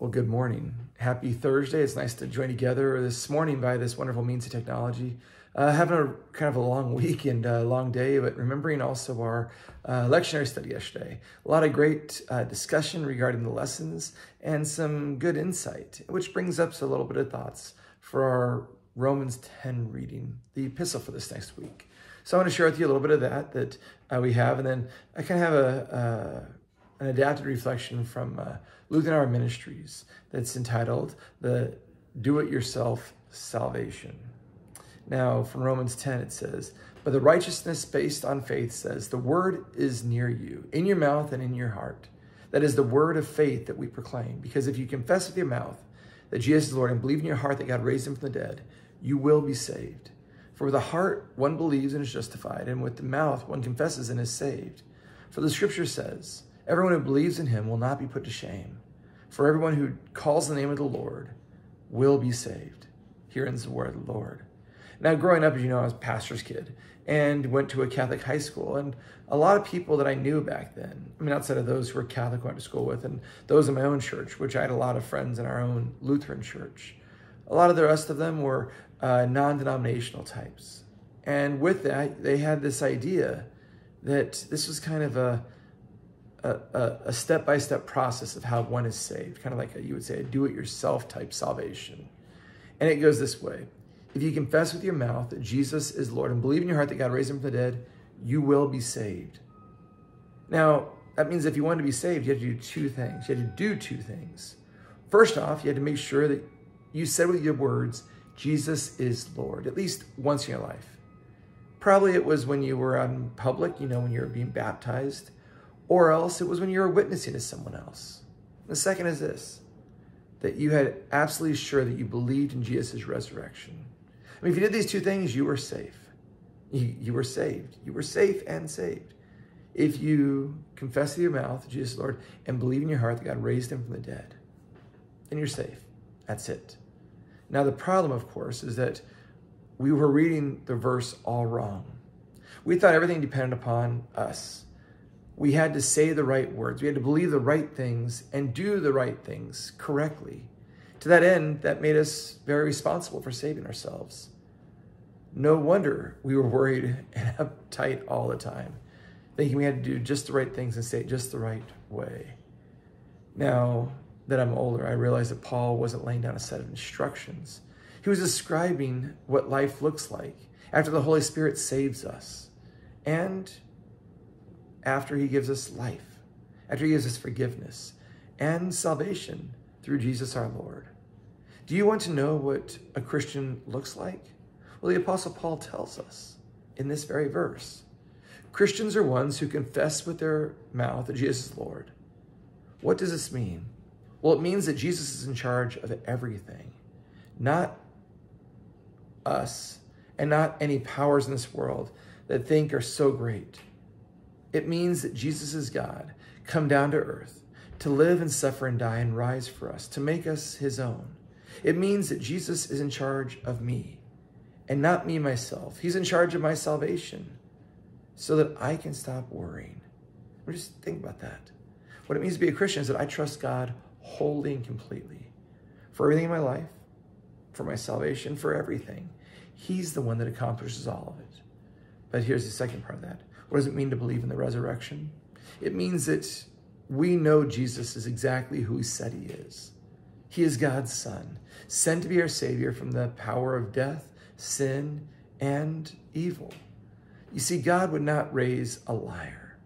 Well, good morning. Happy Thursday. It's nice to join together this morning by this wonderful means of technology. Uh, having a kind of a long week and a long day, but remembering also our uh, lectionary study yesterday. A lot of great uh, discussion regarding the lessons and some good insight, which brings up a little bit of thoughts for our Romans 10 reading, the epistle for this next week. So I want to share with you a little bit of that that uh, we have, and then I kind of have a, an adapted reflection from uh, Lutheran Ministries that's entitled The Do It Yourself Salvation. Now, from Romans 10, it says, But the righteousness based on faith says, The word is near you, in your mouth and in your heart. That is the word of faith that we proclaim. Because if you confess with your mouth that Jesus is Lord and believe in your heart that God raised him from the dead, you will be saved. For with the heart one believes and is justified, and with the mouth one confesses and is saved. For the scripture says, Everyone who believes in him will not be put to shame. For everyone who calls the name of the Lord will be saved. Here ends the word of the Lord. Now, growing up, as you know, I was a pastor's kid and went to a Catholic high school. And a lot of people that I knew back then, I mean, outside of those who were Catholic, went to school with, and those in my own church, which I had a lot of friends in our own Lutheran church, a lot of the rest of them were uh, non denominational types. And with that, they had this idea that this was kind of a a step-by-step process of how one is saved, kind of like a, you would say a do-it-yourself type salvation. And it goes this way. If you confess with your mouth that Jesus is Lord and believe in your heart that God raised him from the dead, you will be saved. Now, that means if you want to be saved, you have to do two things. You have to do two things. First off, you have to make sure that you said with your words, Jesus is Lord, at least once in your life. Probably it was when you were out in public, you know, when you were being baptized or else it was when you were witnessing to someone else. The second is this that you had absolutely sure that you believed in Jesus' resurrection. I mean, if you did these two things, you were safe. You, you were saved. You were safe and saved. If you confess with your mouth, Jesus Lord, and believe in your heart that God raised him from the dead, then you're safe. That's it. Now, the problem, of course, is that we were reading the verse all wrong. We thought everything depended upon us we had to say the right words. We had to believe the right things and do the right things correctly. To that end, that made us very responsible for saving ourselves. No wonder we were worried and uptight all the time, thinking we had to do just the right things and say it just the right way. Now that I'm older, I realize that Paul wasn't laying down a set of instructions. He was describing what life looks like after the Holy Spirit saves us. And after he gives us life, after he gives us forgiveness and salvation through Jesus our Lord. Do you want to know what a Christian looks like? Well, the Apostle Paul tells us in this very verse. Christians are ones who confess with their mouth that Jesus is Lord. What does this mean? Well, it means that Jesus is in charge of everything, not us and not any powers in this world that think are so great. It means that Jesus is God, come down to earth, to live and suffer and die and rise for us, to make us his own. It means that Jesus is in charge of me and not me myself. He's in charge of my salvation so that I can stop worrying. just think about that. What it means to be a Christian is that I trust God wholly and completely for everything in my life, for my salvation, for everything. He's the one that accomplishes all of it. But here's the second part of that. What does it mean to believe in the resurrection? It means that we know Jesus is exactly who he said he is. He is God's son, sent to be our savior from the power of death, sin, and evil. You see, God would not raise a liar.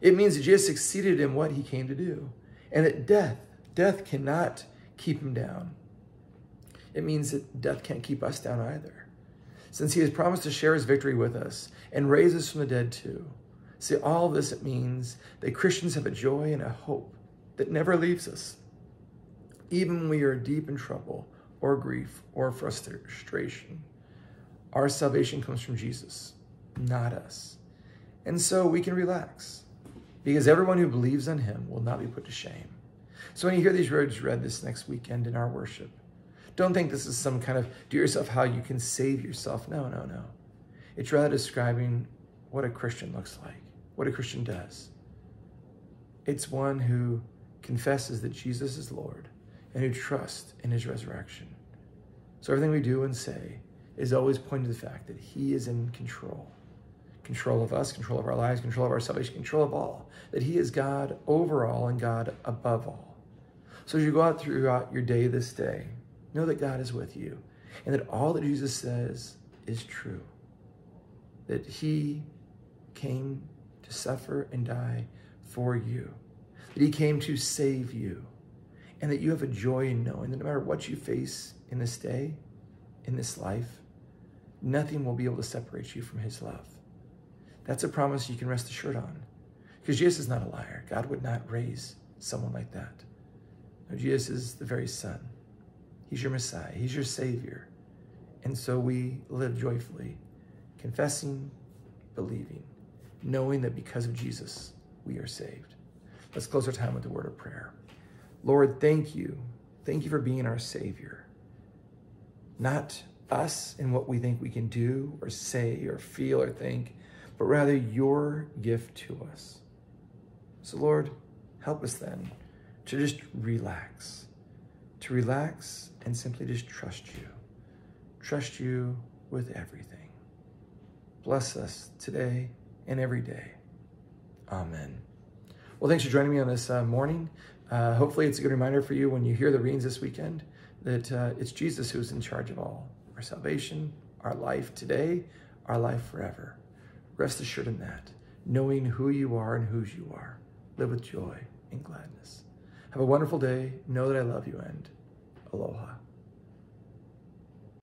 It means that Jesus succeeded in what he came to do, and that death, death cannot keep him down. It means that death can't keep us down either since he has promised to share his victory with us and raise us from the dead too. See, all this it means that Christians have a joy and a hope that never leaves us. Even when we are deep in trouble or grief or frustration, our salvation comes from Jesus, not us. And so we can relax because everyone who believes on him will not be put to shame. So when you hear these words read this next weekend in our worship, don't think this is some kind of do yourself how you can save yourself. No, no, no. It's rather describing what a Christian looks like, what a Christian does. It's one who confesses that Jesus is Lord and who trusts in his resurrection. So everything we do and say is always pointing to the fact that he is in control. Control of us, control of our lives, control of our salvation, control of all. That he is God over all and God above all. So as you go out throughout your day this day, know that God is with you and that all that Jesus says is true. That he came to suffer and die for you. That he came to save you. And that you have a joy in knowing that no matter what you face in this day, in this life, nothing will be able to separate you from his love. That's a promise you can rest assured on. Because Jesus is not a liar. God would not raise someone like that. No, Jesus is the very Son. He's your Messiah. He's your Savior. And so we live joyfully, confessing, believing, knowing that because of Jesus, we are saved. Let's close our time with a word of prayer. Lord, thank you. Thank you for being our Savior. Not us and what we think we can do or say or feel or think, but rather your gift to us. So, Lord, help us then to just relax, to relax and simply just trust you. Trust you with everything. Bless us today and every day. Amen. Well, thanks for joining me on this uh, morning. Uh, hopefully, it's a good reminder for you when you hear the readings this weekend that uh, it's Jesus who's in charge of all our salvation, our life today, our life forever. Rest assured in that, knowing who you are and whose you are. Live with joy and gladness. Have a wonderful day. Know that I love you and aloha.